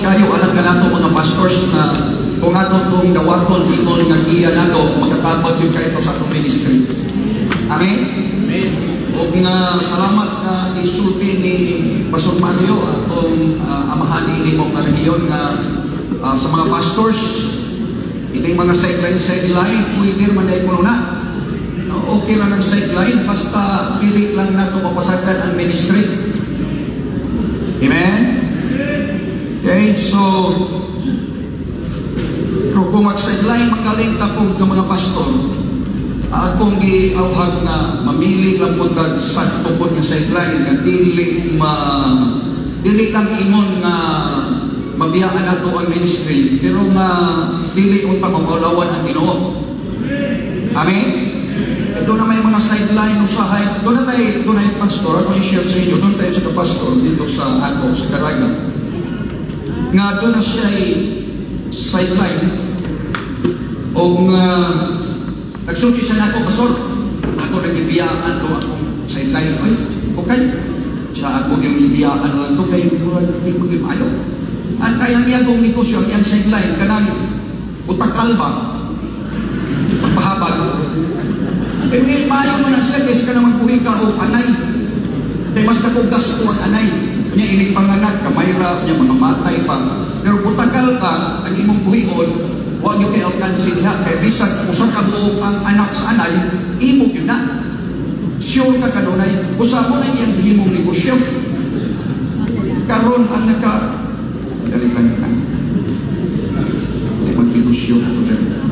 kanato mga pastors na kung ato itong dawaton, ingon nga giya nato, magkatapag yun kayo sa atong ministry. Amen? Amen. O nga salamat na isulti ni Pastor Mario atong uh, amahan ni rehiyon nga ah, sa mga pastors ini mga sideline sideline pwede man dahil kuno na no, okay lang ang sideline basta pili lang nato mapasagdan ang ministry Amen? Okay, so kung mag-sideline magaling tapog ng mga pastor. Akong giawhag na mamili lang po kag sakto po nga sideline nga dili ma dili lang ingon nga mabiyaan nato ang ministry pero nga dili unta maulawan ang Ginoo. Amen? Ito na may mga sideline usahay doon na tayo doon na yung pastor. Ako i-share sa inyo. Doon tayo sa pastor dito sa ako sa Caraga nga doon na siya ay sideline o nga Nagsulti siya na ako, Pastor. Ako nagibiyaan ko akong sideline. Ay, okay. Siya ako yung libiyaan lang ko. Kaya hindi ko ayaw. Ang kaya niya kong negosyo, ang iyang sideline, kanang utakal ba? Pagpahabal. Eh, maayaw mo na siya, kasi ka naman kuhi ka o anay. Kaya mas nakong gasto ang anay. Kanya inig panganak, kamayra, niya mga matay pa. Pero utakal ka, ang imong buhion, Huwag niyo kay alkansi niya. Kaya bisag usa ka ang anak sa anay, imo yun na. Sure ka kanunay. Usa mo na iyang himong negosyo. Karon ang naka... Dali lang na. Kasi mag-negosyo ako dali.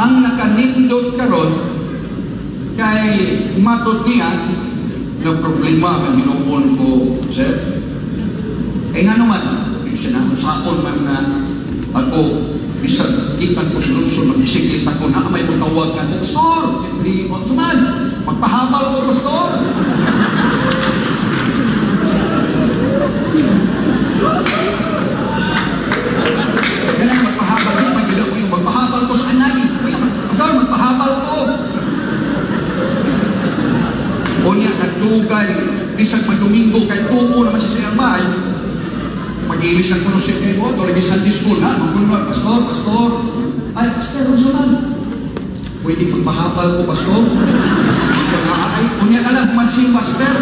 ang nakanindot karon kay matot niya na problema ang hinuon ko sir. Eh nga naman yung sinasaon man na ako bisag ikan ko sinunsun magbisiklit ako na may mutawag ka Pastor, hindi ko man magpahabal ko Pastor Ganun magpahabal niya, magila ko yung magpahabal ko sa anay. Kaya pasal magpahabal ko. O niya, nagdugay, bisag magdomingo, kay tuo naman siya sa iyang bahay. Mag-ilis ang kuno siya kay tulad sa Sunday school, ha? Magkuno, pastor, pastor. Ay, pastor, ano sa man? Pwede magpahabal ko, pastor. So, nga, ay, o niya ka lang, masing pastor.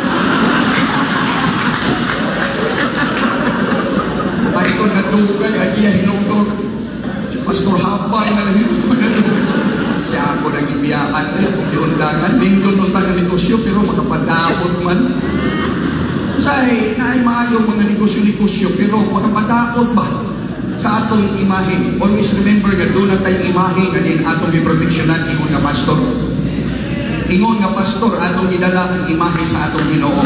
Ay ko nadugay, ay iya hinudog. Si Pastor Hapay na hinudog. Siya ako nang ibiyaan niya kung di undangan. Linggo itong taga negosyo, pero makapadaot man. Say, naay maayo mga negosyo-negosyo, pero makapadaot ba sa atong imahe? Always remember nga doon na tayong imahe nga din atong iproteksyonan ingon nga pastor. Ingon nga pastor, atong idala ang imahe sa atong ginoo.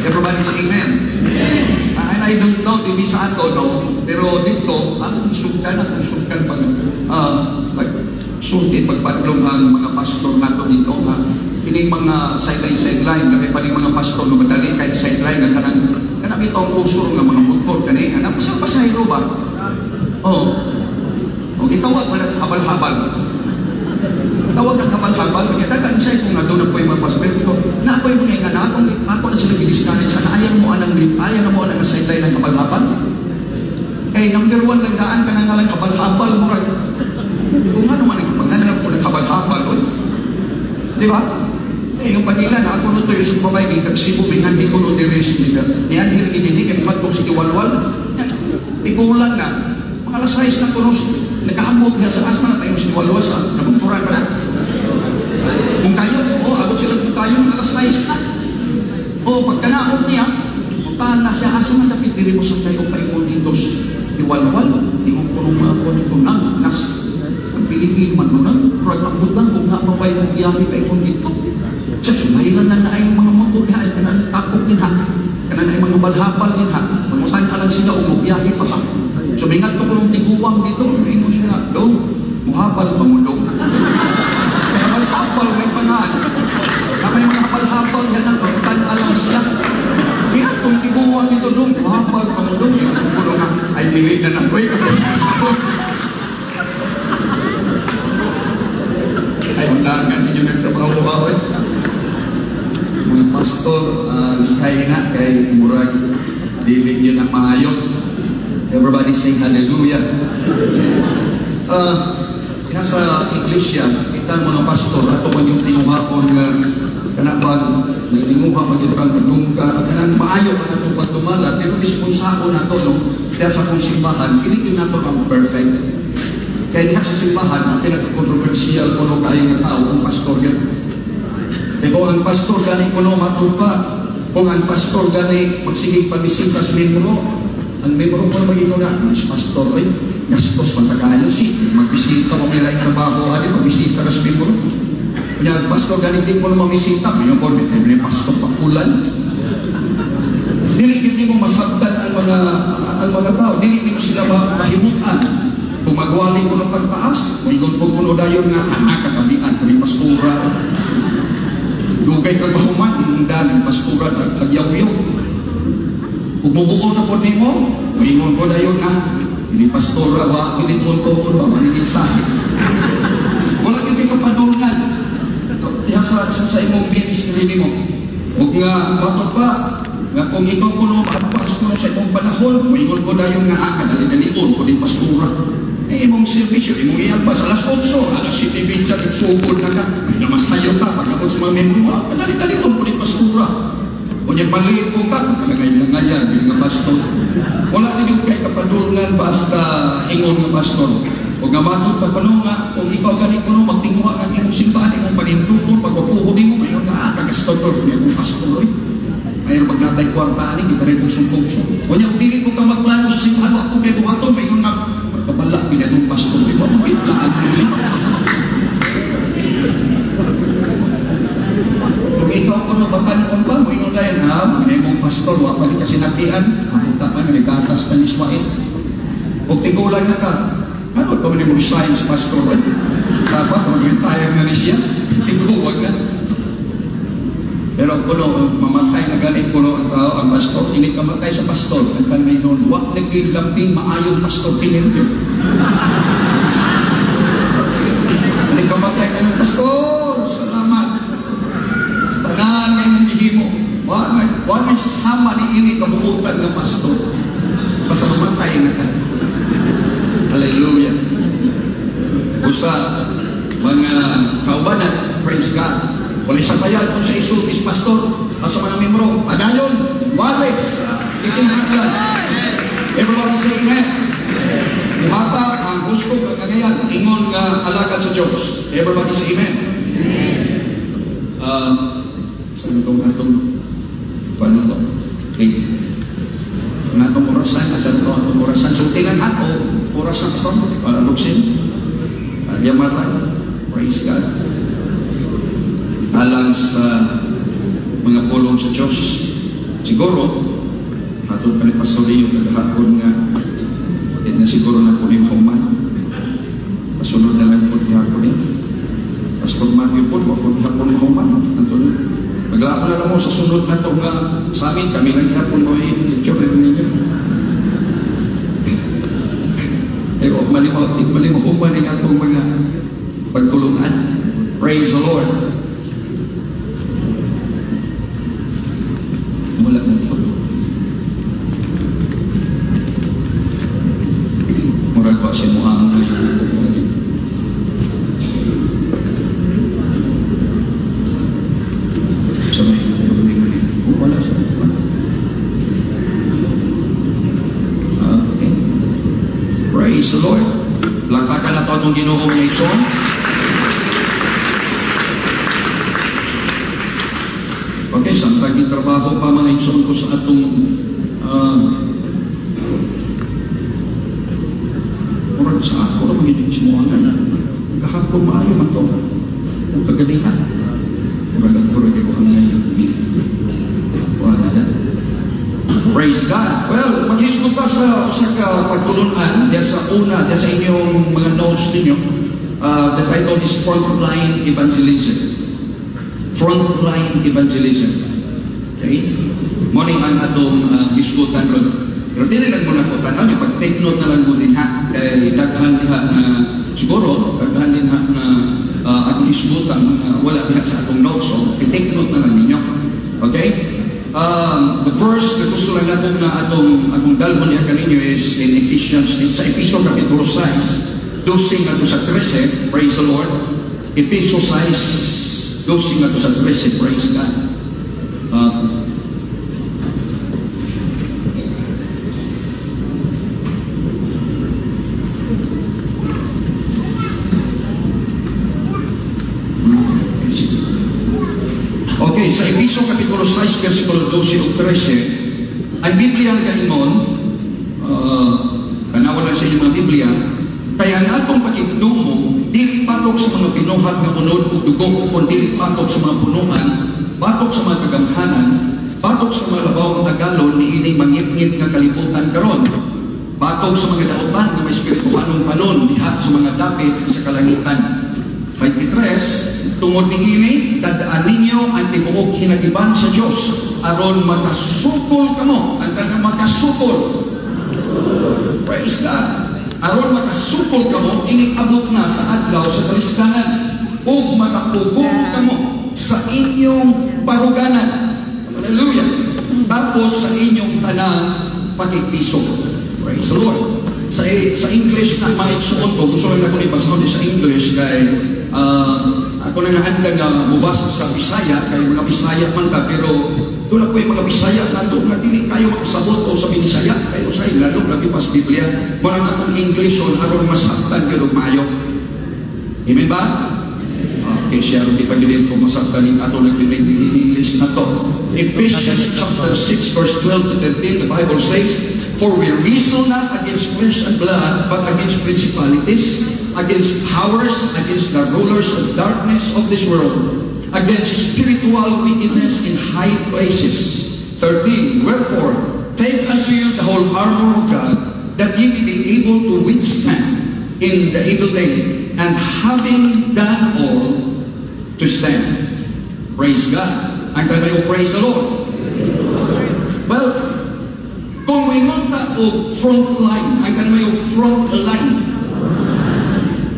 Everybody say amen. Uh, and I don't know, hindi sa ato, no? Pero dito, ang isugdan at isugdan pag, uh, sulti, pagpadlong ang mga pastor nato dito, ha? Ini mga sideline sideline, kami pa mga pastor na madali kahit sideline na kanang kanang ito ang usor ng mga motor kani. Anak, sa pasahero ba? Oh. O gitawag wala habal-habal. Tawag ng kabal-habal, kaya dagan siya kung nga doon na po yung mga pasbel ko, na ako yung mga nga na akong ako na sila gidiscourage sana ayaw mo anang ayaw na mo anang sideline ng kabal-habal. Eh, number one lang daan ka na nga lang kabal-habal mo rin. Kung ano man ang panganap ko ng kabal-habal, oy. Di ba? Eh, yung panila na ako nuto yung sumabay, kay tagsibo, may hindi ko yung res nila. Ni Angel Gidini, kay matong si Tiwalwal. Igulang na, mga alas 6 na kunos, nagkahamot niya sa asma na tayo si Tiwalwal sa nabunturan pa na. Kung tayo, oh, abot sila kung tayo ng alas 6 na. Oh, pagkanaot niya, puntahan na siya, asa man tapit diri mo sa tayo pa imong dindos. Iwalwal, di mo punong mga ko nito nang, nas, ang Pilipin man rag ang butang, kung nga mabay mong biyahe pa imong dito. Sa sumaylan na na ay mga motor niya, ay kanan takok din ha. Kanan ay mga balhapal din ha. Mangutan ka lang sila, umubiyahe pa ha. Sumingat ko kung tiguwang dito, ay mo siya, doon, muhabal pamulong. Kaya balhapal may pangan. Na may mga balhapal yan ang pagtan alam sila. Kaya kung tiguwang dito doon, muhabal pamulong. Yung kulo nga, ay na na. nagtrabaho ko ako eh. Mga pastor, uh, likay na kay Murag, dili yun ang maayo. Everybody sing hallelujah. Uh, kaya sa iglesia, kita mga pastor, ato man yung tinungakon nga kanabag, nanginguha man yung kang nungka, kanang maayo ang atong pagtumala, pero bispon sa ako na to, no? kaya sa kong simbahan, hindi nato ang perfect. Kaya diha sa simbahan, ang pinaka-controversial ko nung kayo ng tao, ang pastor yan. E kung ang pastor gani ko no matupa, kung ang pastor gani magsigig pabisita sa membro, ang membro ko magino na, mas pastor ay, gastos man tagayo si, magbisita mo nila yung trabaho, ali, magbisita na sa membro. Kanya ang pastor gani di ko na mamisita, may yung korbit, may pastor pakulan. Dili hindi mo masabtan ang mga ang mga tao, dili hindi mo sila mahimutan. Kung magwali ko ng pagtaas, ikon po kuno dayon nga, ah, katabian, kung pastura, dugay kang mahuman, hindi ng pastura, tagyaw-yaw. Kung bubuo na po ni mo, maingon ko dayon na, ini pastora ba, ini mo tuon ba, maniging sahib. Wala kang kapadungan. Diha sa, sa, sa imong ministry ni mo. Huwag nga, bato pa, nga kung ikaw kuno maagpas kuno sa imong panahon, maingon ko dayon nga, ah, kadali-dalion ko din pastura. Eh, imong servisyo, imong iagpas, alas 8, alas 7 sa nagsugod na ka, ay namasayo ka, pagkakot sa mga membro, ah, kadali-dalion ko din pastura. O niya maliit ko ka, kalagay na nga yan, yung pastor. Wala na yung kay kapadungan basta ingon nga pastor. O nga matod pa kuno nga, kung ikaw gani kuno, magtinguha ng imong simbahan, imong panintuto, pagkukuho din mo, ngayon nga, kagastor, niya kong pastor, eh. Mayroon pag natay kwarta ni, kita rin kong sumpong-sum. O niya, dili ko ka magplano sa simbahan, ako kay buhato, mayroon nga, pagkabala, pinatong pastor, di ba, magpitlaan mo Kung ikaw ko no batan kung pa, mo ingon dayon ha, mong pastor, wa pa kasi nakian, pa na nagatas pa ni Ismael. O tigulan na ka, ano pa man mo resign si pastor, eh? Dapat, mag-retire na ni siya, tiguwag na. Pero kuno, mamatay na ganit kuno ang tao, ang pastor, ini kamatay sa pastor, ang kanay noon, wak nagkilambing maayong pastor, pinindyo. Ini kamatay na ng pastor, salamat. Tanan nga yung hihimo. Wala wala sama ni ini kabuutan ng pastor. Basta mamatay na ka. Hallelujah. Usa, mga kaubanan, praise God. Wala sa bayan kung sa isultis pastor, sa mga membro, padayon, wale, itinahaglan. Everybody say amen. Muhata ang gusto kagayan, ingon nga alagad sa Diyos. Everybody say amen. Uh, sa itong atong paano to? Okay. Ang atong orasan, asa ito atong orasan. So, tinan ato, orasan sa para luksin. Uh, yamatan. Praise God. Alang sa mga pulong sa Diyos. Siguro, atong panipasuri yung naghapon nga na siguro na ni Human. Pasunod na lang po ni Hapon eh. Pastor Mario po, wag po ni Human. Anton, Maglaako na lang mo sa sunod na ito nga sa amin, kami lang hapon mo eh, lecture rin ninyo. Pero malimaw, malimaw human ang atong mga pagtulungan. Praise the Lord. Wala na ito. Murag ba siya mo ang sa may oh, wala siya. Okay. Praise the Lord. Laktakan na ito itong ginoong niya ito. Okay, samtang trabaho pa mga ison ko sa atong uh, Murag sa ako na magiging simuangan. Kahapon maayo man to. Kung kagalihan. Murag ang murag ako ang ngayon. Wala na. Praise God. Well, mag-isgot ka sa, sa ka pagtulunan, diya sa una, diya sa inyong mga notes ninyo. Uh, the title is Frontline Evangelism. Frontline Evangelism. Okay? Morning ang atong uh, isgutan ron. Pero dili lang mo na ko tanaw niya pag take note na lang mo din ha kay daghan diha na siguro daghan din ha na uh, akong isbutan na wala diha sa atong notes so i-take note na lang ninyo. Okay? Um, the verse na gusto lang natin na atong atong dalhon niya kaninyo is in Ephesians sa Episo Kapitulo 6 dosing na to sa 13 praise the Lord. Episo 6 dosing na to sa 13 praise God. Uh, Okay, sa Episo Kapitulo 6, versikulo 12 o 13, ang Biblia nga ingon, uh, kanawa lang sa inyong mga Biblia, kaya ang atong pakigdumo, dili patok sa mga pinuhat nga unod o dugo, kung dili patok sa mga punuan, patok sa mga kagamhanan, patok sa mga labaw ng tagalon, ni ining mangit-ngit nga kalibutan karon. Patok sa mga dautan nga may espirituhanong panon, diha sa mga dapit sa kalangitan. 23, tungod ni ini, dadaan ninyo ang tibuok hinagiban sa Diyos, aron makasupol kamo, ang taga makasupol. Praise God. Aron makasupol kamo, iniabot na sa adlaw sa kalistanan, ug makapugong kamo sa inyong paruganan. Hallelujah. Tapos sa inyong tanang pagkipiso. Praise the Lord. Sa, sa English na maitsuon ko, gusto lang ako ibasahon sa English kay uh, ako na nahanda na mubasa sa Bisaya, kay mga Bisaya man ka, pero ako yung mga Bisaya na doon na dili kayo makasabot o sa Binisaya, kayo sa lalo, labi pas Biblia, walang akong English on aron masaktan kayo maayo. Amen ba? Okay, siya rin ipagilin ko masaktan yung ato nagdinig in English na to. Ephesians chapter 6 verse 12 to 13, the Bible says, For we wrestle not against flesh and blood, but against principalities, against powers, against the rulers of darkness of this world, against spiritual wickedness in high places. 13. Wherefore, take unto you the whole armor of God, that ye may be able to withstand in the evil day, and having done all, to stand. Praise God. Ang tayo, praise the Lord. Well, kung may ta o front line, ang tayo, front line.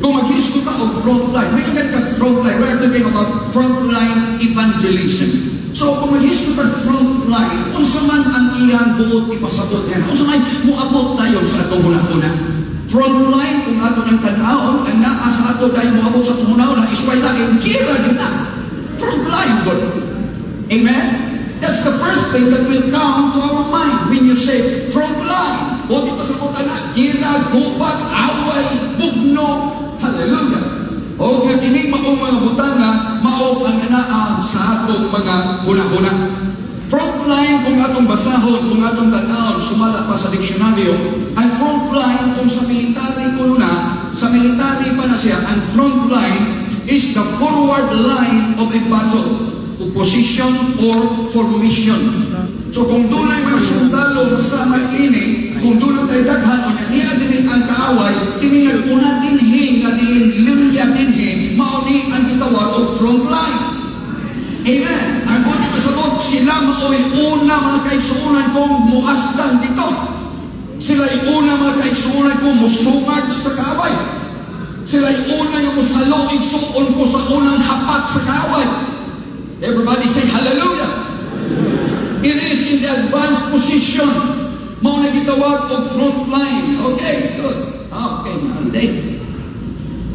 Kung mag-hisgo ta o front line, may agad ka front line. We're talking about front line evangelism. So kung mag-hisgo ta front line, unsa man ang iyang buot ipasabot yan. Unsa may muabot tayo sa atong huna-huna. Front line, kung ato ng tanawon, ang naa sa ato dahil muabot sa atong huna-huna, isway lagi, kira din na. Front line, God. Amen? That's the first thing that will come to our mind when you say front line. O di pa sa mga na, gira, gubat, away, bugno. Hallelujah. O nga kining maong mga butanga, mao ang anaa sa atong mga huna-huna. Front line kung atong basahon, kung atong tanawon, sumala pa sa diksyonaryo, ang front line kung sa military na, sa military pa na siya, ang front line is the forward line of a battle position or formation. So kung doon ay mga sundalo sa mag-ini, kung doon tayo daghan, o niya din ang kaaway, tiningad una dinhi nga din linya dinhi, mauni ang gitawag o front line. Amen. Ang buti pasabot, sila maoy una mga kaigsuunan kong muasdan dito. Sila una mga kaigsuunan kong musungag sa kaaway. Sila una yung musalo igsuon ko sa unang hapak sa kaaway. Everybody say hallelujah. It is in the advanced position. Mao na gitawag og front line. Okay, good. Okay, naanday.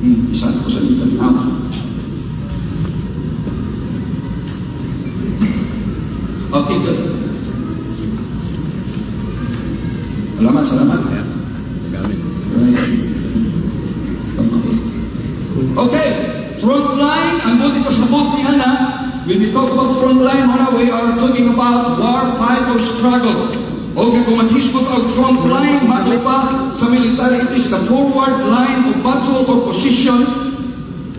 Hmm, isa ko sa. Ah. Okay, good. Salamat, salamat. Okay, front line, ang buti pasabot ni Hana, When we talk about frontline, we are talking about war, fight, or struggle. Okay, kung maghisgot ang frontline, mato pa sa military, it is the forward line of battle or position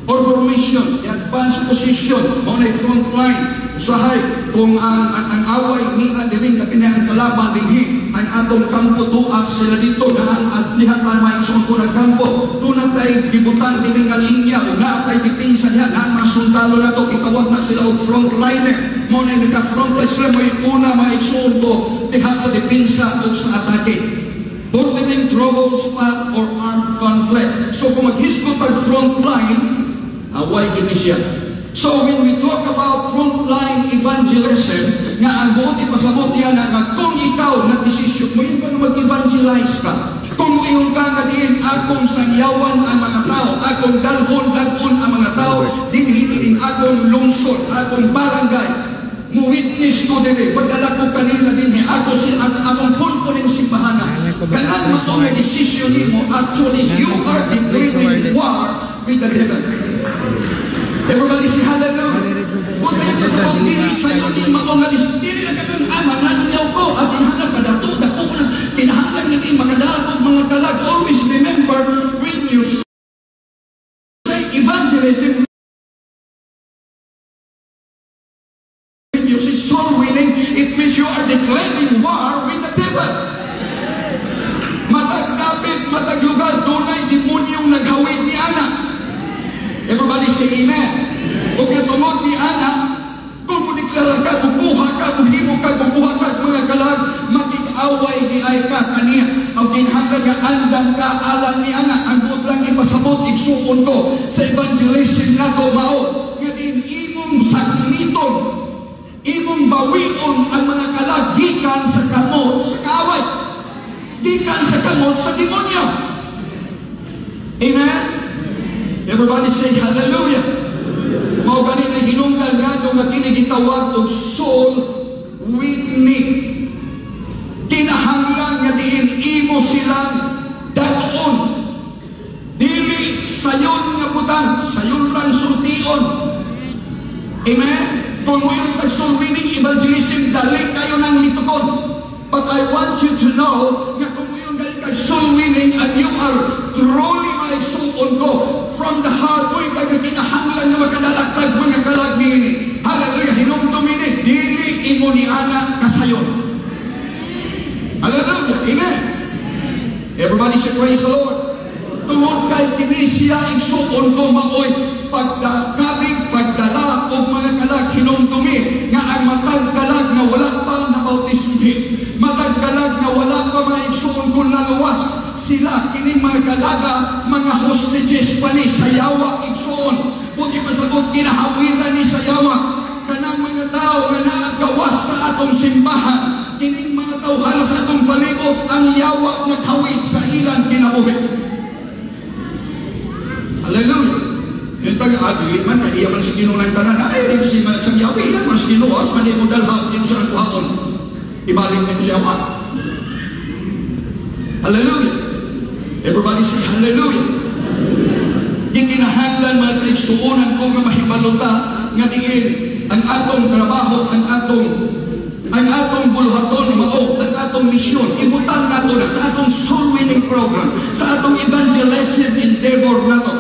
or formation, the advanced position, on a front line. Usahay, kung ang, ang, ang away ni Adiring na pinayang kalaban dinhi, ang atong kampo tuak sila dito na ang at diha pa may isuon ko ng kampo, doon tayo gibutan din nga linya, o na tayo dipinsa niya, na ang mga na to, itawag na sila o frontliner. Mo na naka-frontline sila mo yung una ko diha sa depensa o sa atake. Bordering troubles pa or armed conflict. So kung maghisgot pag frontline, away gini siya. So when we talk about frontline evangelism, nga ang buot ipasabot niya na nga kung ikaw na desisyon mo, yung ka mag-evangelize ka. Kung iyon ka nga din akong sangyawan ang mga tao, akong dalhon dagon ang mga tao, din hindi din akong lungsod, akong barangay, mo witness ko din pagdala ko kanila din eh, ako si at among punto ng simbahan kanang mao nga decision nimo actually you are declaring war with the devil. Everybody say hallelujah. Buta yung kasabot dili sa iyo di decision dili lang kami ama nanyaw ko. At kinahanglan pa dato dako na. Kinahanglan nga di. Makadala og mga kalag always remember when you declaring war with the devil. Matag David, matag lugar, dunay demonyong naghawid ni Ana. Everybody say amen. O katungod ni Ana, kung mo deklara ka, bubuha ka, buhimo ka, bubuha ka, mga kalag, makik-away ni ay ka kaniya. Ang kinahanglan nga andang ka alam ni Ana, ang lang ipasabot, igsuon ko sa evangelism na ko mao. Nga din imong sagmiton, imong bawion ang mga kalag gikan sa kamot sa kaaway. Gikan sa kamot sa demonyo. Amen? Everybody say hallelujah. Mao gani na hinungdan ngadto nga kini gitawag og soul winning kinahanglan nga diin imo silang dagon dili sayon nga butang sayon lang sultion Amen? Mo yung tag-soul winning evangelism, dali kayo ng litukod. But I want you to know na kung yung dali tag-soul winning and you are truly my suon ko from the heart yung pagkakinahanglan na makadalaktag mga kalag nini. Hallelujah. Hinumdum ini. Dili imo ni Ana kasayon. Hallelujah. Amen. Everybody should praise the Lord. Tungod kay kini siya igsuon ko maoy pagdakabig pagdala og mga kalag hinumdumi nga ang matag kalag nga wala pa na bautismuhin matag kalag nga wala pa mga igsuon ko naluwas sila kini mga kalaga mga hostages pa ni sayawa igsuon buti masagot kinahawiran ni sayawa kanang mga tao nga naagawas sa atong simbahan kining mga tawhana sa atong palibot ang yawa naghawid sa ilang kinabuhi Hallelujah. Yung taga-agli man, na iya man sa ginunang tanan, ay, rin si sa yawi, yan man sa ginuos, man mo dalhat, yung sa nagkuhaon. Ibalik mo siya wa. Hallelujah. Everybody say hallelujah. Gikinahanglan man kay suunan ko nga mahibaluta nga diin ang atong trabaho, ang atong ang atong buluhaton mao ang atong misyon ibutang nato na sa atong soul winning program sa atong evangelism endeavor nato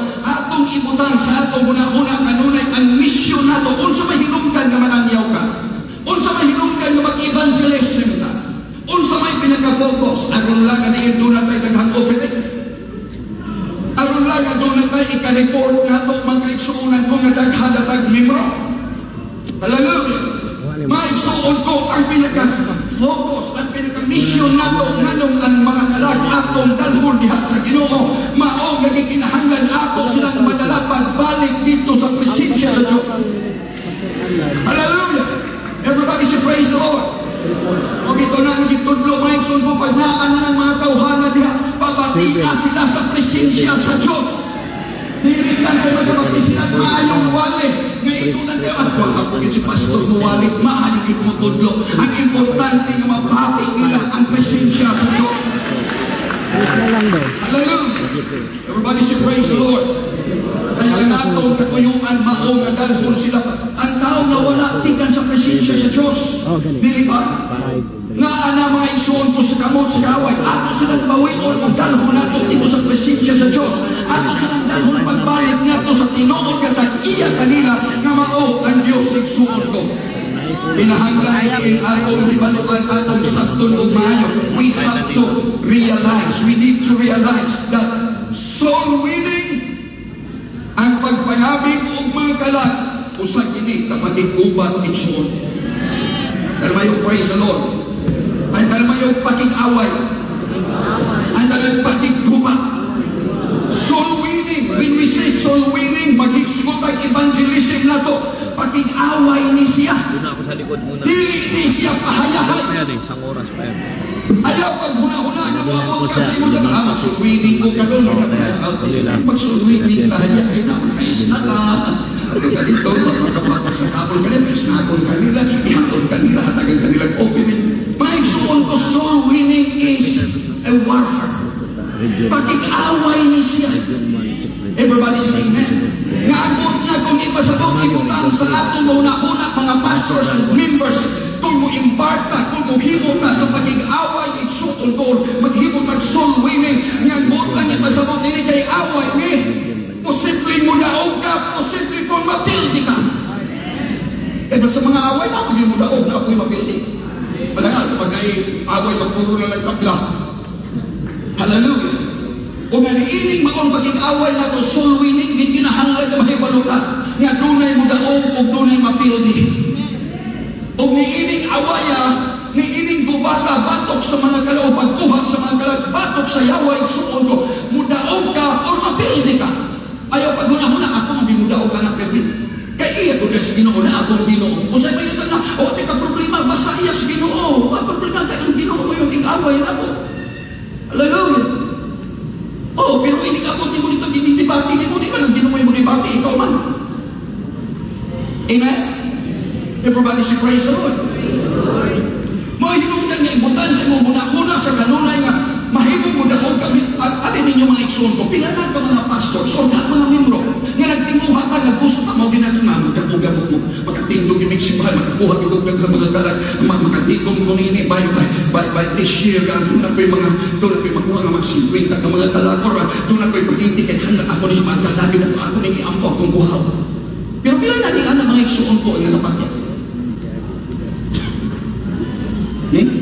atong ibutang sa atong una-una kanunay ang misyon nato. Unsa may hinungdan nga manangyaw ka? Unsa may hinungdan nga mag-evangelism ka? Unsa may pinaka-focus? Aron lang nga diin doon natay daghang office aron lang doon natay ika-report nato mga kaigsuunan ko nga daghadatag membro hallelujah Maigsuon ko ang pinaka-focus, ang pinaka-mission nato nganong ang mga kalag atong dalhon diha sa Ginoo mao nga gikinahanglan ato silang madala pagbalik dito sa presensya sa Dios. Hallelujah! Everybody should praise the Lord. O dito na gitudlo maigsuon ko pag naan na ng mga tawhana diha pabatia sila sa presensya sa Dios. Dili lang kayo magkabati sila maayong wali. Nga ito na at wala po si Pastor mo wali, maayong ito mo tudlo. Ang importante nga mapati nila ang presensya sa Diyos. Hallelujah. Everybody should praise the Lord. Kaya ang atong katuyuan mao nga dalhon sila. Ang tao na wala tigan sa presensya sa Diyos. Dili ba? Nga ana mga isuon ko sa kamot sa kaway. Ato silang bawion ang dalhon nato dito sa presensya sa Diyos. Ato silang dalhon pagbalik nato sa tinuod nga tag-iya kanila nga mao ang Diyos igsuon ko. Pinahanglan in atong hibaluan atong sabton ug maayo. We have to realize, we need to realize that soul winning ang pagpanabig og mga kalag usa kini kapatid uban igsuon. Kalmayo, praise the Lord. Ang kalmayo, pakig-away. Ang kalmayo, pakig-gubat. Soul winning. When we say soul winning, magigsugot ang evangelism na to. Pakig-away ni siya. Doon ako sa likod muna. Dili ni siya pahayahay. Pa yan eh, isang oras pa yan. Ayaw pag huna-huna na mabot kasi mo sa mga magsulwining ko ka doon. Magsulwining ka, hayahay na, makaisna ka. At ganito, magkapapag sa kapon kanila, isnakon kanila, ihaton kanila, hatagan kanila offering. Igsuon ko, soul winning is a warfare. Pakik-away ni siya. Everybody say amen. Nga agod na kung ipasabot, ibutang sa atong mauna-una mga pastors and members, kung mo imparta, kung mo himo ka sa pagig-away, igsuon ko, maghimo tag soul winning, nga agod lang ipasabot, hindi kay away ni. Posibleng mo daog ka, posibleng kung mapildi ka. Eh, sa mga away na, pag mo daog na ako'y mapildi. Ay away, magpuro na lang kapla. Hallelujah. Kung nga niining maong pagkikaway na to, soul winning, di kinahanglan na mahibalo ka. Nga dunay mo daog o dunay mapildi. O niining awaya, niining gubata, batok sa mga kalaw, pagtuhag sa mga kalaw, batok sa yaway, suon ko, mudaog ka o mapildi ka. Ayaw pag huna-huna, ako magi mudaog ka na pildi. Kaya iya ko na sa ginoo na akong ginoo. Kung sa'yo kayo na, o di ka problema, mo ikaway na ko. Hallelujah. Oh, pero ini ka mo dito dinidibati ni mo, di ba lang ginumoy mo dibati, ikaw man. Amen? Everybody should praise the Lord. Mga hinungdan nga ibutan sa mo muna-una sa kanunay nga mahimong mo daog kami. At alin ninyo mga iksun ko pila na ka mga pastor so na mga membro nga nagtinguha ka nagpuso ka mo ginagawa mo daog mo. Magkatingdog yung simbahan makakuha yung ka mga kalag makatigong ko nini by, by, by, by this year ka doon na ko'y mga doon na ko'y makuha nga mga 50 ka mga kalagor doon na ko'y paghinti kay handa ako ni mga kalagi na ako ni iampo akong buhaw. Pero pila na di ka na mga iksun ko nga napakya Hmm?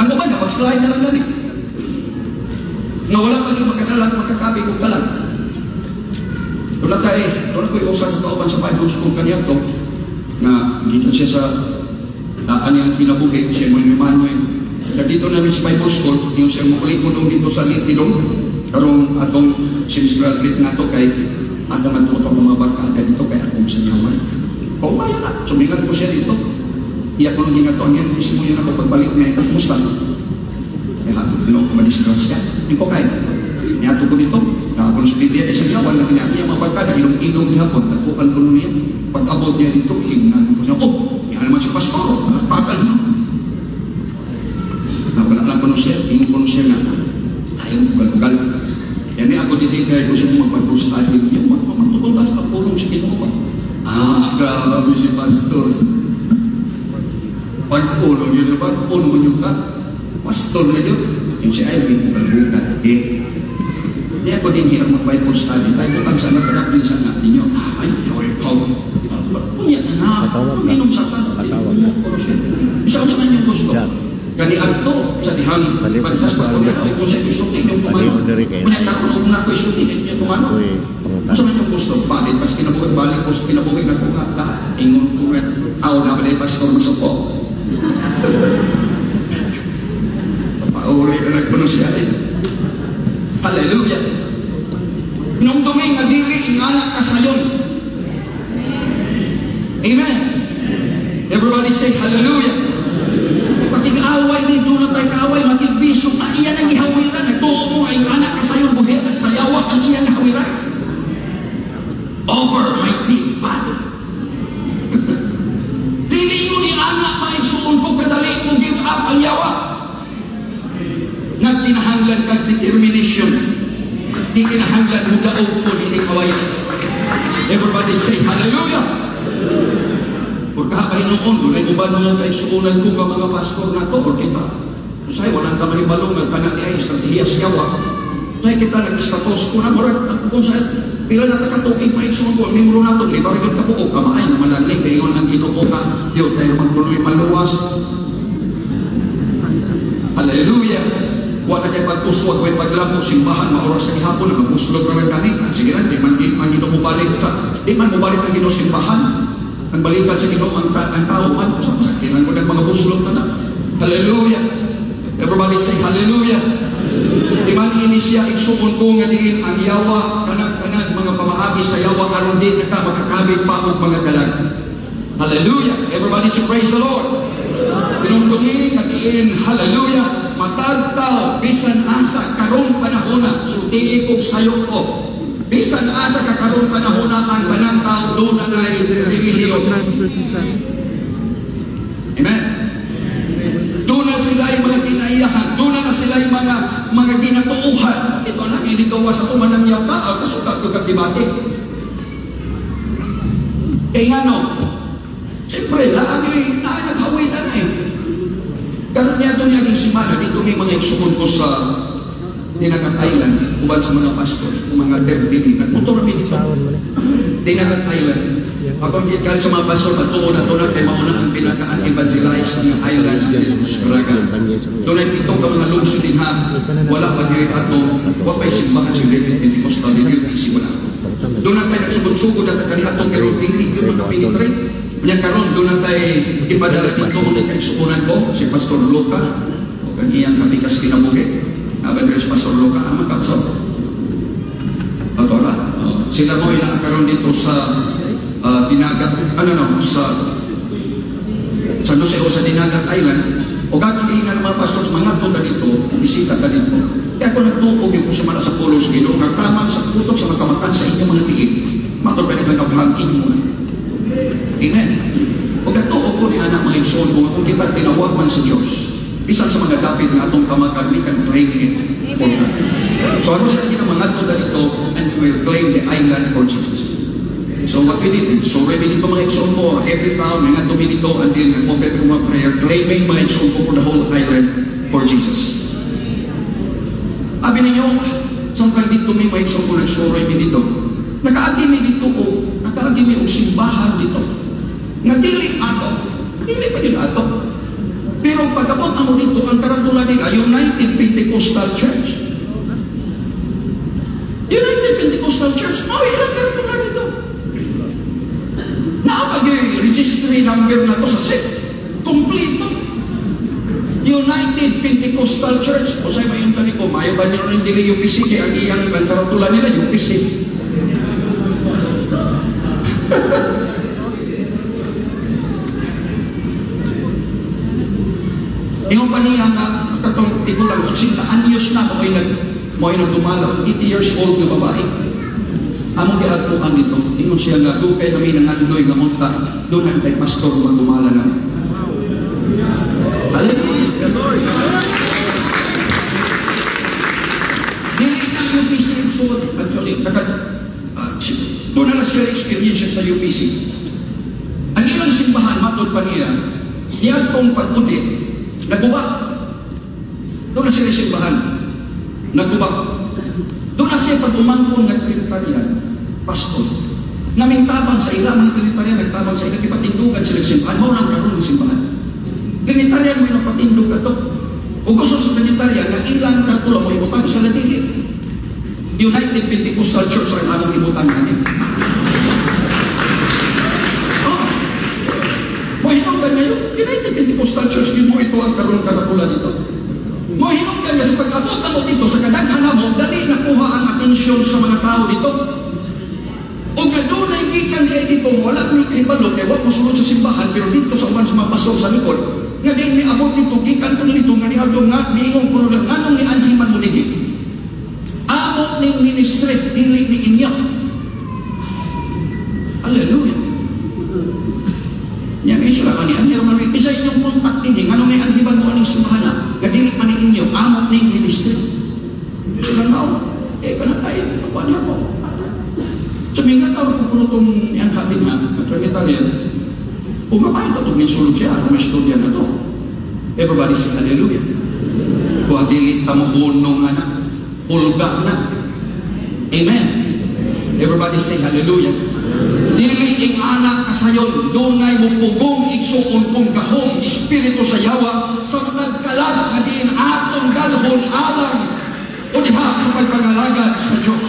Ang uban na, mag-slide na lang gani. Nga wala pa yung makadalang makakabi ko kalang. Wala tayo, wala ko yung usan sa kauban sa Bible School kanya to, na dito siya sa daan niyang kinabuhi, siya mo yung Emmanuel. Na dito na rin sa Bible School, yung siya mo ulit mo dong dito sa Litidong, karong atong sinistral lit na to kay ako man to mga barkada dito kay akong sanyawan. Paumaya na, sumingan ko siya dito. Iya ko nang ingat ang yan, ismo yun ako pagbalik niya, ito, kumusta? Eh, hato ko lang, kumadiscuss ka. Hindi ko kaya. Nihato ko dito, na ako sa Biblia, eh, sa yawan na kanya, iya mga barkada, ilong-ilong niya po, tagpukan ko niya. Pag-abot niya dito, hingnan ko niya, oh, yan naman si Pastor, nagpakal niya. Na wala lang ko nung siya, tingin ko nung siya na, ayaw ko galugal. Yan eh, ako dito, kaya ko siya magpag-study niya, magpapatulong ka sa kapulong sa kinuha. Ah, grabe si Pastor. Pag-ulo yun, pag-ulo mo yun ka, pastor na yun, yung siya ay pinagbukat. Eh, hindi ako din hirap mag-Bible study. Tayo lang sana pinapin sa natin nyo. Ay, you're ikaw. Punya na na. Uminom sa ka. Isa ko sa kanya gusto. Gani ato sa dihang pagkas pa ko na kung sa isulti yung kumano. Muna karoon na ko isulti yung kumano. Sa kanya gusto. Bakit? Pas kinabuhay balik ko sa kinabuhay na ko nga. Ingon ko nga. Aw na pala yung pastor masuko. Pauli na nagpuno siya eh. Hallelujah. Nung duming nga dili inganak ka sayon. Amen. Everybody say hallelujah. Pakig-away din doon tayo kaaway, makigbisok maigsuon ko, membro na to, libar yung kapuo, kamaay naman ang ling, kayo ang ginoo ka, yun tayo magtuloy maluwas. Hallelujah! Wala kay pagtuswag, way paglamo, simbahan, maoras sa gihapon, na magpuslog ka ng kanita. Sige na, di man, di man ginoo mo balik sa, di man mo balik ang ginoo simbahan. Ang balikan sa Ginoo ang, ang tao man sa pasakinan ko ng mga buslot na na. Hallelujah. Everybody say hallelujah. Di man ini siya ko nga diin ang yawa mga pamaagi sa yawa aron di na ka makakabit pa og mga dalan. Hallelujah. Everybody say praise the Lord. Pinundungi nga diin hallelujah. Matag tao bisan asa karong panahon na sultii kog sayo ko. Bisan asa ka karong panahon na ang tanang tao doon na nay relihiyon. Amen. Doon na sila ay mga kinaiyahan. Doon na sila ay mga mga ginatuuhan. Ito na hindi gawa sa tumanang Nga no, siyempre, laagi na naghaway na na eh. Karoon niya ito niya simana, dito may mga iksukon ko sa Dinagat Island, uban sa mga pastor, mga deputy, nagmotor kami dito. Island. Ako kaya sa mga pastor, patuon na na kay mauna ang pinaka-evangelize ng islands dito sa Caraga. Doon ay ito ka mga lungsod din ha, wala pa diri ato, wala pa isimbahan si David Pentecostal, hindi yung isi wala. Doon na tayo nagsugod-sugod at kanihatong pero hindi yung mga pinitrate. Kanya karon doon na tayo ipadala dito kung di kaigsuunan ko, si Pastor Luca, o kaniyang kapikas kinabuhi. Aban si Pastor Luca, ama kapasok. Pagkora, oh, sila mo inakaroon dito sa uh, Dinagat, ano no, sa San Jose o sa Dinagat Island, o na ng mga pastors, mga punta dito, bisita ka dito. Kaya kung nagtuog yung kung sa mga sa ginoo, nagtamang sa putok sa magkamatan sa inyong mga tiig, matod pa nila kaghangin mo. Amen. O nagtuog ko ni anak mga igsoon mo, kung kita tinawag man sa Diyos, bisan sa mga dapit ng atong kamakan, we can claim it for God. So ano sa kita mga to dito, and we will claim the island for Jesus. So what we did, so ready dito mga mo, every town, mga dito, and then nag-open ko mga prayer, claiming mga ko for the whole island for Jesus. Sabi ninyo, samtang dito may may igsoon ko nagsoroy mi dito, nakaagi mi dito o, nakaagi mi og simbahan dito. Nga dili ato, dili pa yun ato. Pero pagkabot mo dito, ang karatula nila, United Pentecostal Church. United Pentecostal Church, ilang karatula yung registry number na to sa SIP. Kompleto. United Pentecostal Church. O sa'yo ba yung tani ko, mayo ba nyo rin dili UPC, kaya ang iyang ang karatula nila, UPC. Ingon pa niya na katong tigulang 80 anyos na mo ay nag mo ay nagdumalaw 80 years old na babae. Among giadtuan dito, ingon siya nga dugay kami nang andoy nga unta, ang kay pastor magdumala na. Hallelujah. Dili na UPC ang suot. Actually, uh, doon na na sila experience sa UPC. Ang ilang simbahan, matod pa niya, yan pong pag-udit, nagubak. Doon na sila simbahan, nagubak. Doon na siya pag-umangkong ng Trinitarian, pastor. Namintabang sa ila, mga Trinitarian, nagtabang sa ila, kipatindugan sila simbahan, mao lang karoon ng simbahan. Trinitarian mo yung patindog ka to. O gusto sa Trinitarian, na ilang katula mo ibutan sa latili. United Pentecostal Church ay among ibutan natin. Oh. Mo hinungdan ngayon, United Pentecostal Church, din mo ito ang karoon karatula dito. Mo hinungdan nga sa pag-abot mo dito, sa kadaghan mo, atensyon sa mga tao dito. O nga doon na ikikan niya dito, wala ni kay balot, kaya wala masunod sa simbahan, pero dito sa uban sa mga pastor sa likod, nga di ni abot dito, gikan ko nito, nga ni Aldo nga, niingon ko lang, anong ni anhiman mo dito? Amo ni ministry, dili ni inyo. Hallelujah. Nya may sura ani ani man may isa inyong kontak din anong ni anhiman mo aning simbahan na, nga dili man ni inyo, amo ni ministry. Nga, eh, kapwa niya ako. Sumingat ako kung puno itong yang hatin nga, at Trinitarian, umapay ito itong minsulog siya, ano may studya na to. Everybody say hallelujah. Kung adilit tamuhon nung anak, pulga na. Amen. Everybody say hallelujah. Dili ing anak kasayon, dungay mo pugong igsuon kong gahong, espiritu sa yawa, sa nagkalag nga diin atong dalhon alang o diha sa pagpangalagad sa Diyos.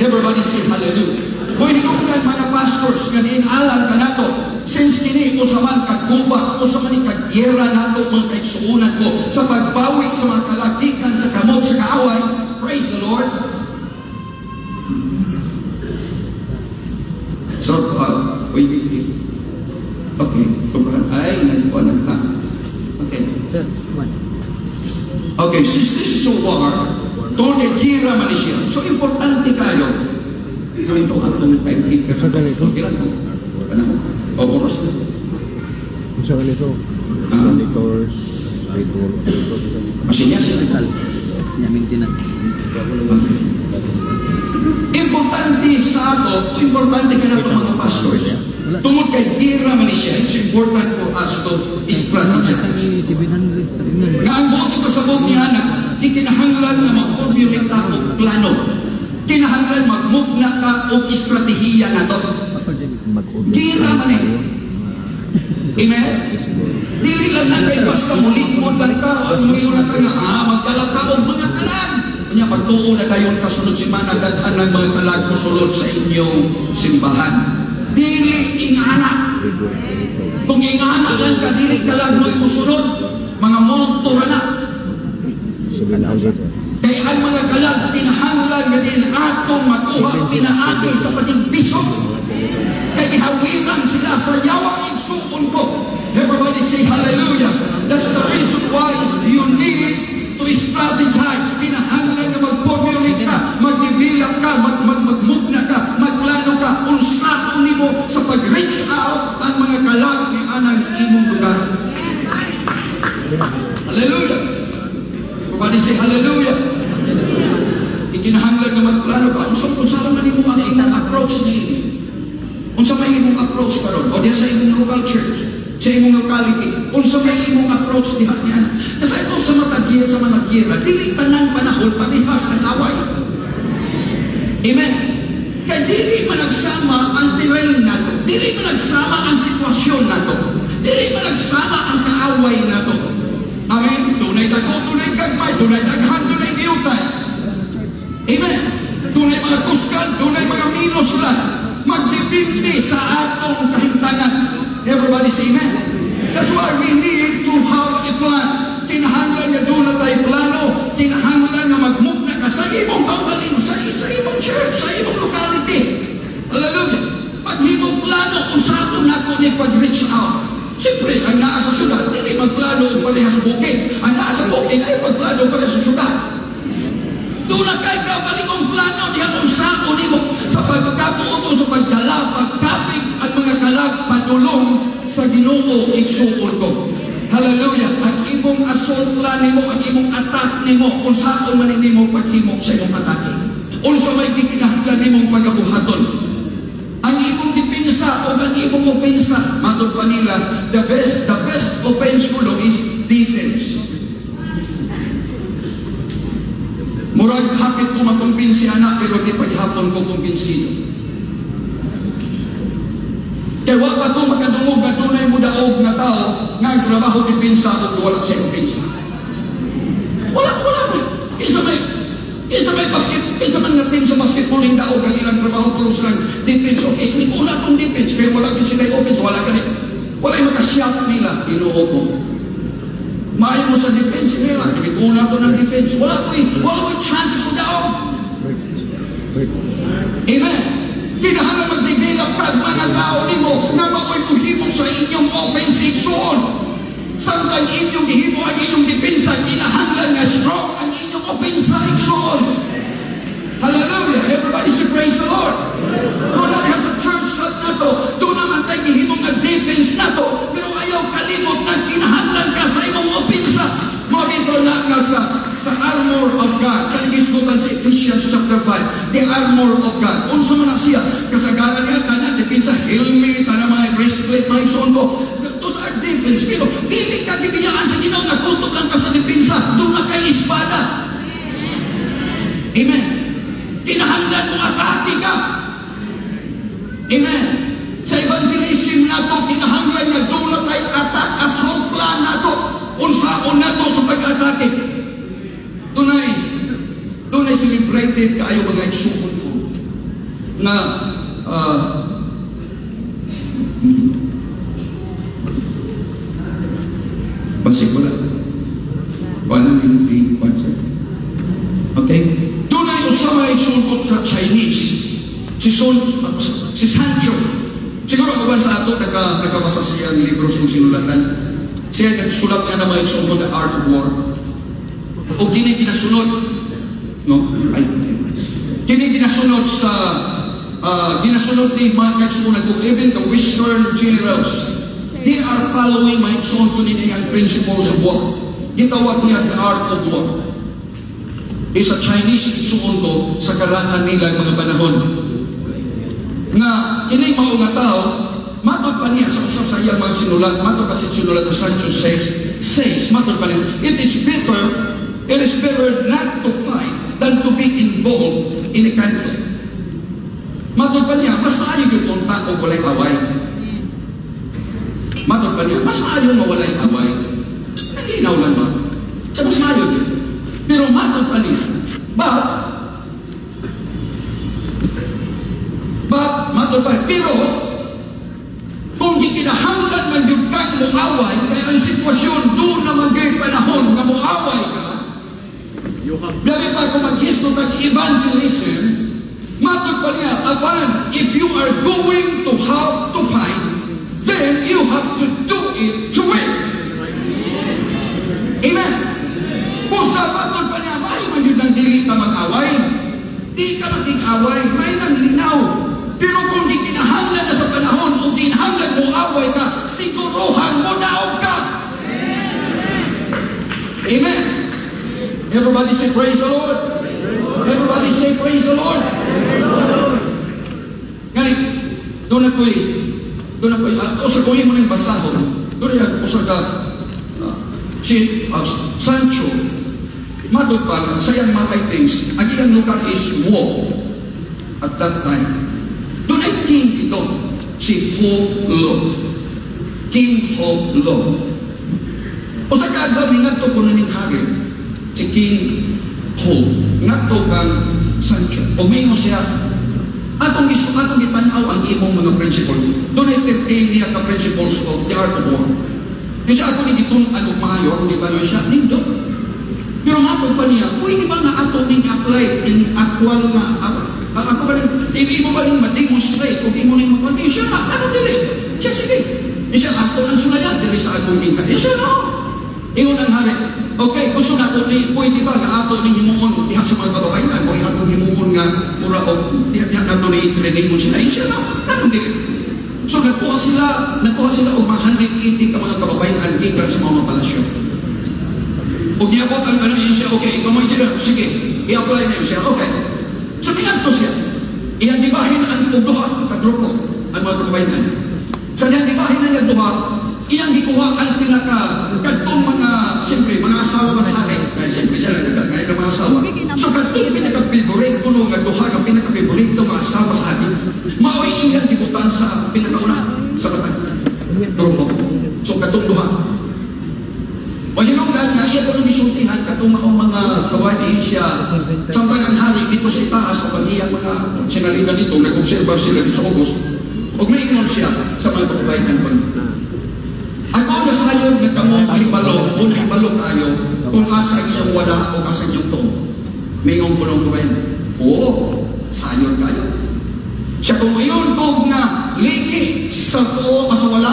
Everybody say hallelujah. Kung hinungdan mga pastors, ganin alam ka nato, since kini usaman kagubak, usaman ni kagyera nato mga kaigsuunan ko, sa pagbawi sa mga kalagdikan, sa kamot, sa kaaway, praise the Lord. So, uh, wait, wait, wait. Okay, kumbahan, ay, nagkuhanan ka. Okay. Sir, man. Okay, since this is so war, doon kay Kira man siya. So, importante kayo. Gawin to atong time keep. Sa ganito? Kailan ko? Ano mo? O, oras na. Sa ganito, Ah. monitors, radio, Masinya siya. Tal. Nya maintenance. Importante sa ato, o importante ka na ito mga pastors. Tungod kay Kira man siya, it's important for us to strategize. 700 sa rin Nga ang buot ko sa buong niya na, di kinahanglan na mag-formulate ka o plano. Kinahanglan magmugna ka o estratehiya na to. Pastor Jimmy, mag-order. Gira man eh. Amen? Dili lang na kay basta mulikod lang ka o lang ka nga, ah, magdala ka o mga kalag. Kanya pagtuo na dayon kasunod si mana daghan ng mga kalag musulod sa inyong simbahan. Dili ingana. Kung ingana lang ka, dili kalag mo imusunod. Mga multo na na. 700. Kaya ang mga kalag, tinahanglan nga din atong makuha pinaagi sa patigbisog. Kaya ihawiran sila sa yawang igsuon ko. Everybody say hallelujah. That's the reason why you need to strategize. Kinahanglan na mag-formulate ka, mag-develop ka, mag mag magmugna ka, maglano ka, unsa nimo sa pag-reach out ang mga kalag ni anang imong lugar. Hallelujah. Everybody say hallelujah. Ikinahanglan na magplano ka. Unsa unsa lang man imong ang imong approach ni Unsa may imong karon? O diha sa imong local church, sa imong locality, unsa may imong approach diha niya? Kasi ito sa matagiya sa mga gira, dili tanan panahon parehas ang away. Amen. Kaya dili man nagsama ang terrain nato. Dili man nagsama ang sitwasyon nato. Dili man nagsama ang kaaway nato. Amen. Tunay dako, tunay gagmay, tunay daghan, tunay giyutay. Amen. Tunay mga kuskan, tunay mga minos lang. Magdepende sa atong kahintangan. Everybody say amen. That's why we need to have a plan. Kinahanglan nga doon na tayo plano. Kinahanglan nga magmugna ka sa imong kaugalingo, sa, sa imong church, sa imong locality. Hallelujah. Maghimong plano kung sa ato na ni pag-reach out. Siyempre, ang naa sa syudad, hindi magplano o parehas bukid. Ang naa sa bukid ay magplano parehas sa syudad. Doon na kay kabalingong plano diha kung saan nimo sa pagkapuo sa pagdala, pagkapig ang mga kalag padulong sa Ginoo igsuon ko. Hallelujah. Ang imong assault plan nimo, ang imong attack nimo kung saan man nimo paghimo sa imong atake. Unsa may gikinahanglan nimong pagabuhaton. Ang imong depensa o ang imong opensa, matod pa nila, the best, the best offense kulo is defense. Murag hapit ko makumbinsi anak pero di paghapon ko kumbinsido. Kaya wa pa ko makadungog na tunay mo daog na tao nga trabaho ni pinsa o wala siya pinsa. Wala, wala? Isa may, isa may basket, isa man nga team sa basketball yung daog ang ilang trabaho pulos lang defense. Okay, hindi ko na itong defense kaya wala din sila offense, wala ka rin. Wala yung makasiyap nila, inuo ko. Maayo mo sa defense nila, una ko ng defense. Wala ko eh, wala ko chance ko daog. Amen. Kinahanglan mag-develop ka mga tao nimo na makoy kuhimo sa inyong offensive zone. Samtang inyong gihimo ang inyong depensa, kinahanglan nga strong ang inyong offensive zone. Hallelujah! Everybody should praise the Lord. Doon na diha sa church club na to, doon naman tayo gihimo nga defense na to, pero ayaw kalimot na kinahanglan ka sa imong offensa. Mabito na ka sa sa armor of God. Kanigisgutan sa Ephesians chapter 5. The armor of God. Unsa man na siya? Kasagaran niya, tanan, depensa, helmet, tanan mga breastplate, mga isuon ko. Those are defense. Pero, dili ka gibiyaan sa ginoo nga kutob lang ka sa depensa. Doon na kay espada. Amen. Kinahanglan mo atake ka. Amen. Sa evangelism nato, kinahanglan nga doon na tayo attack, assault plan nato. Unsaon nato sa pag-atake. Tunay, tunay celebrated kaayo mga igsuon ko. Na ah, Basig wala. Wala di budget. Okay? Doon ay usama isulkot ka Chinese. Si Sun, si Sancho. Siguro ako ba sa ato nagka, nagkabasa siya ang libro sa sinulatan. Siya nagsulat nga na mga isulkot The Art of War. O kini ginasunod. No? Ay. Kini ginasunod sa uh, ginasunod ni Marcus Una even the Western generals they are following my own kuniniyang principles of war. Gitawag niya the art of war. Is a Chinese isuon to sa karaan nila mga panahon. Nga, kini mao nga tao, matod pa niya sa usa sa iyang mga sinulat, matod kasi sinulat sa Sancho 6, says, matod pa niya, it is better, it is better not to fight than to be involved in a conflict. Matod pa niya, mas maayo yung tunta o walay away. Matod pa niya, mas maayo mawalay away. Nalinaw lang ba? Siya mas maayo din. Pero matod pa niya, but, but, matod pa niya, pero, kung gikinahanglan man yung kang muaway, kaya ang sitwasyon doon na magay panahon na muaway ka, Pa kung maghisto ng evangelism, matod pa niya, apan, if you are going to have to fight, then you have to do it to win. Amen. Kung sa matod pa niya, may man yun ang dili ka mag-away. Di ka maging away, may nang linaw. Pero kung di kinahanglan na sa panahon o kinahanglan mo away ka, siguruhan mo naog ka. Amen. Everybody say praise the Lord. Everybody say praise the Lord. Ngani, doon ako'y, doon ako'y, uh, o sa kuhin mo ng basahon, doon o sa ka, uh, si uh, Sancho, matod pa, sa iyang mga things, ang iyang lugar is war at that time. Doon ay king ito, si Ho Lo. King Ho Lo. O sa kaagbaw, minadto ko na ning hagin, si King Ho, ngadto kang Sancho. O mingo siya, atong gisu atong gitanaw ang imong mga principles. Doon ay 13 niya ka principles of the art of war. Yung siya atong gitun ano maayo, di ba siya, nindo. Pero matod pa niya, pwede ba na ato ning apply in actual na ang ako ba rin, imo ba rin ma-demonstrate kung imo rin mag siya na, ano dili? Siya sige. Siya ato ng sulayan, dili sa atong gikan. Siya na, Ingon ang hari, okay, gusto na ko ni, pwede ba nga ato ni himuon diha sa mga kababayan, o ato himuon nga, mura o, diha diha na ni training mo sila, siya na, ano dili. So nakuha sila, nakuha sila o mga 180 ka mga kababayan gikan sa mga palasyo. O niabot ang ano siya, okay, ikaw mo sila, sige, i-apply na yun siya, okay. So to siya, iyang dibahin ang duha ka grupo, ang mga kababayan. Sa niyang dibahin na duha, iyang gikuha ang pinaka kadtong mga siyempre mga asawa sa akin. Siyempre sila nagka ngayon ang mga asawa. So kadtong pinaka favorite kuno nga duha ka pinaka favorite mga asawa sa akin maoy iyang gibutan sa pinakauna sa batag grupo so kadtong duha. O hinungdan nga iya ko nang isultihan katong maong mga kawani siya. Samtang ang hari? Dito sa itaas sa pagiyang mga sinaligan dito nag-observe sila sa August. Og maingon siya sa mga kababayan ng ako na sayo na kamo hibalo, kung hibalo tayo, kung asa iyong wala o asa iyong to. Mayong kulong kumain. Oo, sayo kayo. Siya kung iyon kog na ligi sa to o sa wala,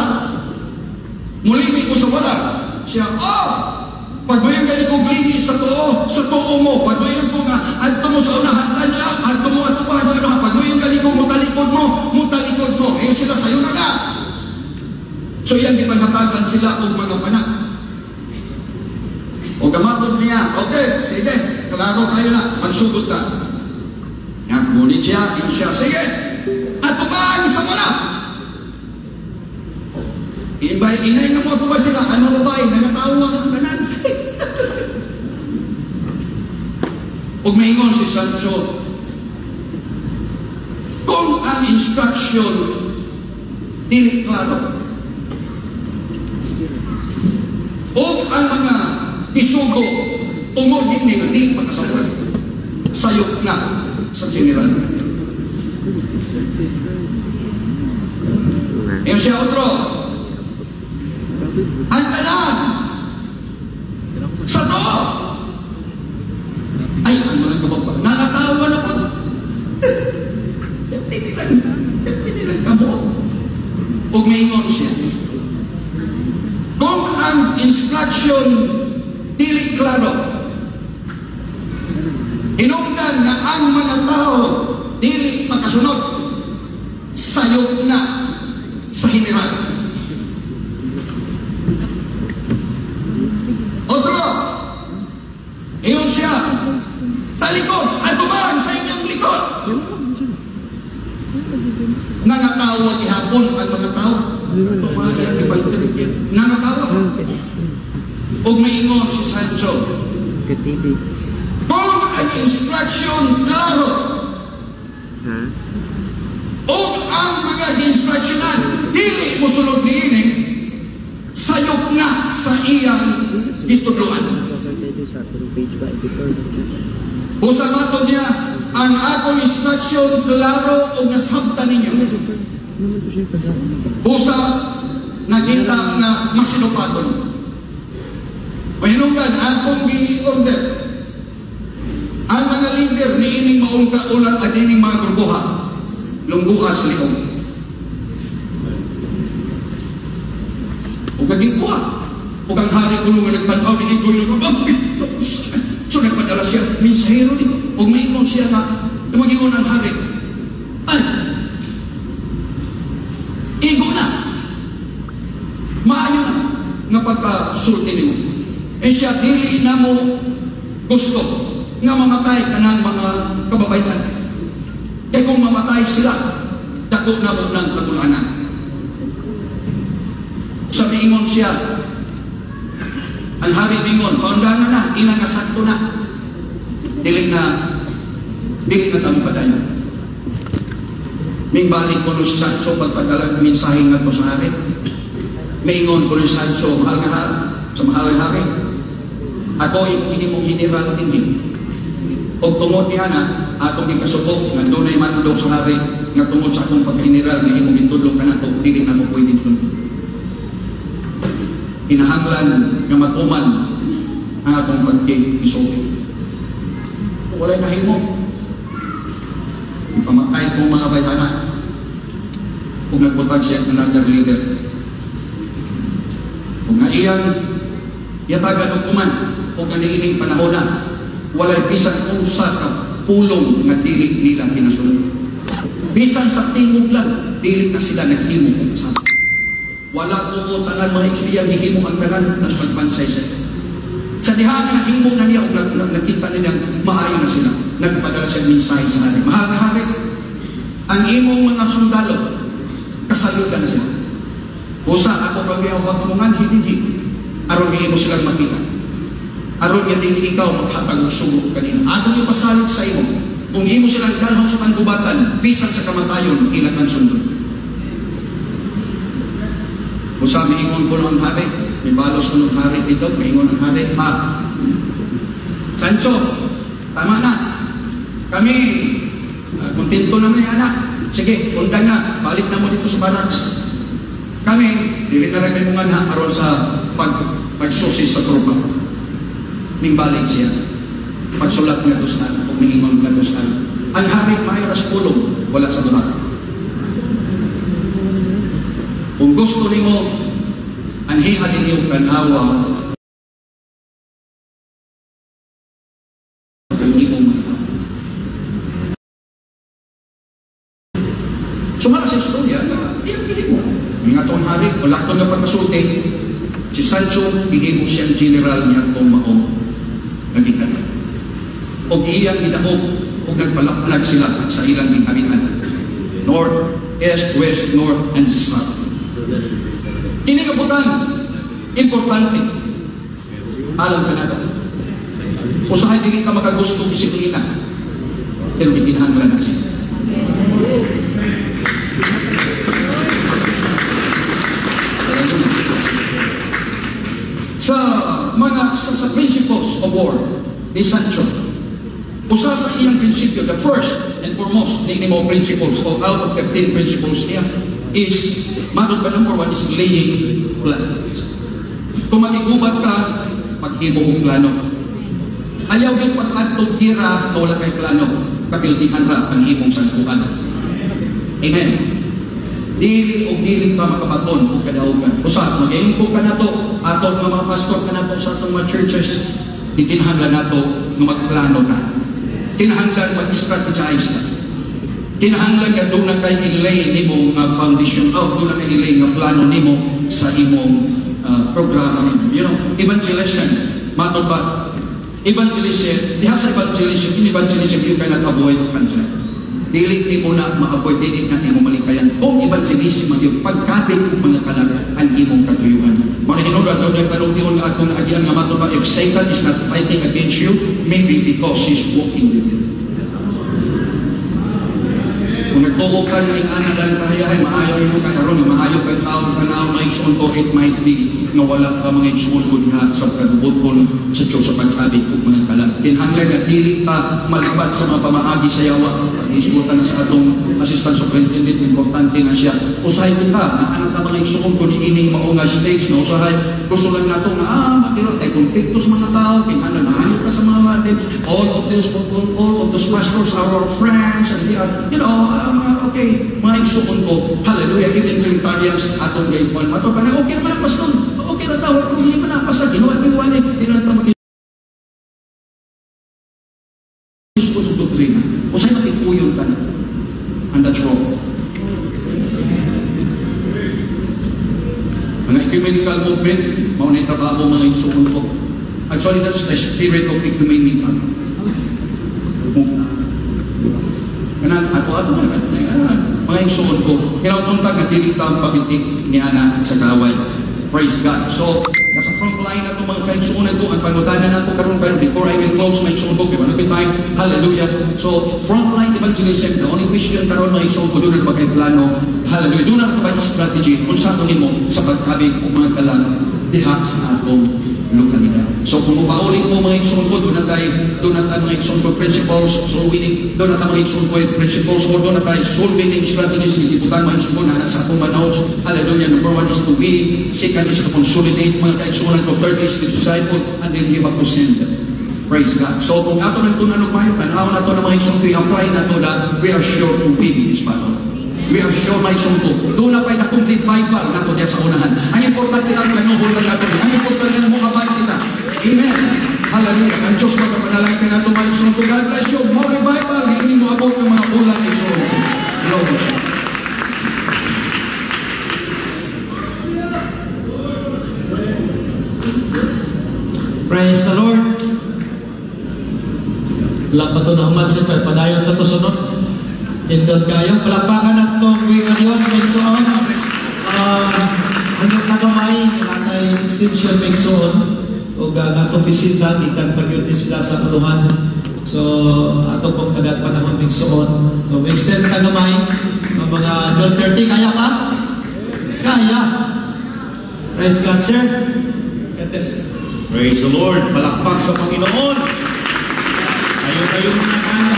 mulimi ko sa wala. Siya, oh, pag mayon gani kog ligi sa to, sa to mo, pag mayon ko nga, adto mo sa unahan tanya, adto mo atubahan sa unahan, pag mayon gani ko mutalikod mo, mutalikod mo, ayun sila sayo na na. So yan gipanhatagan sila og mga panak. O gamatod niya, okay, sige, klaro tayo na, magsugod ka. Yan, ngunit siya, yun siya, sige, atubahan sa wala. Inbay, inay nga mo ba sila, ano babae, nangatawa ang kanan. Ug maingon si Sancho, kung ang instruction dili klaro, o ang mga isugo tungod din ni hindi makasawal sayok na sa general Ngayon siya otro. Ang tanan sa to. Ay, ano lang kababa? Nakatawa na po. Tinilang, tinilang kamo. Huwag maingon siya. Instruction dili klaro, hinungdan na ang mga tao dili makasunod, sayop na sa general. Otro, iyon siya, talikod, ano ba ang sa inyong likod? Nangatawa ihapon ang mga tao. Nangatawa. Ug maingon si Sancho, Katibi. kung ang instruction klaro, Ha? o ang mga instructionan, dili mo sunod niini, sayop na sa iyang editor Usa mato niya, ang akong instruction klaro o nasabta ninyo. Busa nakita nga masinupaton. Mahinugan akong gi-order. Ang mga leader ni ining maungka ulan at ining mga grubuha. Lungguas liong. O kagikuha. O kang hari ko nung nagpanaw ni Igoy nung So nagpadala siya. Minsahero ni. O maingon siya nga. Mag-ingon ang hari. Ay, Igo na. Maayo na nga pagkasulti nimo. E siya dili na mo gusto nga mamatay ka ng mga kababayan. E kung mamatay sila, dako na mo ng katulanan. Sa miingon siya, ang hari bingon, paundahan na, inangasakto na. Dili na, dili na tamo padayon. May balik ko si Sancho pagpadala ng mensahe nga to sa hari. Maingon ko ni Sancho, mahal nga hari, sa mahal nga hari. Ako yung mong hiniral din O tungod niya na, atong ikasuko, nga doon ay mandog sa hari, nga tungod sa akong pagkahiniral, nga imong itulong ka na to, dili na mo pwede sunod. Hinahanglan nga matuman ang atong pagkikisuko. Walay nahimo, pamatay kong mga bayhana kung nagputag siya ng another leader. Kung nga iyan, yatagan ng kuman, o ganiining panahon na, walay bisan unsa ka pulong nga dili nila pinasunod. Bisan sa tingog lang, dili na sila nagtimog ang kasama. Wala ko o tanan mga isbiyan, hihimo ang tanan, nas magpansay siya. Sa diha nga nahimo na niya, o nag- nag- nakita niya, maayo na sila. Nagpadala siya mensahe sa hari. Mahal na hari, ang imong mga sundalo, kasalutan na sila. Usa ako pagbiyaw pagpamungan, hindi Aron imo silang makita. Aron nga din ikaw maghatag og sugo kanina. Ato yung pasalit sa imo. Kung imo silang dalhon sa panggubatan, bisan sa kamatayon, ilang ang sundot. Kung sabi ingon ko ang hari, may balos ko ng hari dito, may ingon ang hari, ha, Sancho, tama na. Kami, uh, kontento naman yung anak. Sige, undan na, balik na mo dito sa barracks. Kami, dili na rin mga na aron sa pag, pagsusis sa tropa. Ming balik siya. Pagsulat nga doon sa kung mihingon nga doon sa Ang hari, mayroon sa pulong, wala sa duha. Kung gusto nimo anhiha mga tao. Sumala sa istorya, iyan mo. Mga itong hari, wala ito nga pagkasulti. Si Sancho, bigay mo siyang general niya itong maong nagitan. O iyang gidaog, o nagpalaklag sila sa ilang ginharian. North, East, West, North, and South. Kini importante. Alam ka na ito. Usahay dili ka makagusto disiplina. Pero itinahanglan na siya. Sa mga sa, sa principles of war ni Sancho, Usa sa iyang prinsipyo, the first and foremost, ni mo principles o out of the 10 principles niya is, matod ba number one is laying plan. Kung magigubat ka, maghimo og plano. Ayaw yung pag-adtog kira na wala kay plano, kapiltihan ra ang imong sangkuhan. Amen. Dili o dili pa makabaton o kadaugan. Usa, mag-iimpog ka na to, ato nga mga pastor ka na to sa atong mga churches, ikinahanglan na to nga magplano ka. Kinahanglan mag-strategize ka. Kinahanglan nga doon na kay ilay nimo nga foundation o doon na kay ilay nga plano nimo sa imong uh, programa. You know, evangelism, matod ba? Evangelism, diha sa evangelism, in evangelism, you cannot avoid conflict. Dili ni mo na ma-avoid, dili na imo malikayan. Kung man yung pagkabit ng mga kalag ang imong katuyuan. Mga hinula doon yung kanuntiyon nga atong agian nga matod ba, if Satan is not fighting against you, maybe because he's walking with you. Kung nagtuo ka na yung anak lang kahayahay, maayaw yung kaharon, yung maayaw kang tao ka na may isuon ko, it might be na wala ka mga isuon ko diha sa ko sa Diyos sa pagkabit ko mga kalag. Kinhanglan na dili ka malibat sa mga pamaagi sa yawa. Isuotan na sa atong assistant superintendent, importante na siya. Usahay kita, na anak ka mga isuon ko ni ining maunga stage, na usahay, gusto lang nato na, ah, matiro, ay kumpikto sa mga tao, kinhanglan na ayaw ka sa mga natin, all of this, all, all of those pastors are our friends, and they are, you know, um, okay, mga isuon ko, hallelujah, even Trinitarians, atong 1, mato pa na, okay ang pastor, okay na tao, kung hindi man napasa, ginawa, ginawa, hindi na ecumenical movement, mauna yung trabaho mga isuon ko. Actually, that's the spirit of ecumenical movement. Kanan ako ato mga mga isuon ko. Kinautuntag nga dili ta pagitik ni ana sa kaway. Praise God. So, nasa front line na ito mga kaigsuunan ko, ang pangutanan na ito karoon karon before I will close my ko, kaya ano time, hallelujah. So, front line evangelism, the only question karoon mga isuon ko, doon na ba plano, hallelujah. Doon na ba strategy, kung sa ito nimo, sa pagkabig o mga kalan, diha sa atong lokalidad. So kung mapauli mo mga igsoon ko, doon na tayo, doon na tayo mga igsoon principles, so winning, doon na tayo mga igsoon principles, or doon na tayo soul winning strategies, hindi po tayo mga igsoon ko na nasa akong manotes. Hallelujah. Number one is to win, second is to consolidate mga kaigsoon ko, third is to disciple, and then give up to send. Praise God. So kung ato nang tunanong mayo, tanaw na to na mga igsoon ko, i-apply na to na we are sure to win this battle. We are sure may sumpo. Doon na pa'y na-complete Bible na to diya sa unahan. Ang importante lang nanuhol lang natin. Ang importante lang mong abad kita. Amen. Hallelujah. Ang Diyos magkapanalangin na ito may sumpo. God bless you. More revival. Hindi mo abot ng mga bulan ni sumpo. Lord. Praise the Lord. Lang pa ito na human siya, padayon pa ito sunod. Indot kayo. Palakpakan na ito, kuwi ka Diyos, may suon. Uh, ano ka kamay, nakay extension may suon. O gatong bisita, ikan pagyod ni sila sa uluhan. So, ato pong tagat panahon may suon. So, extend ka kamay. Mga 12.30, kaya ka? Kaya. Praise God, sir. Kates. Praise the Lord. Palakpak sa Panginoon. Ayaw kayo mga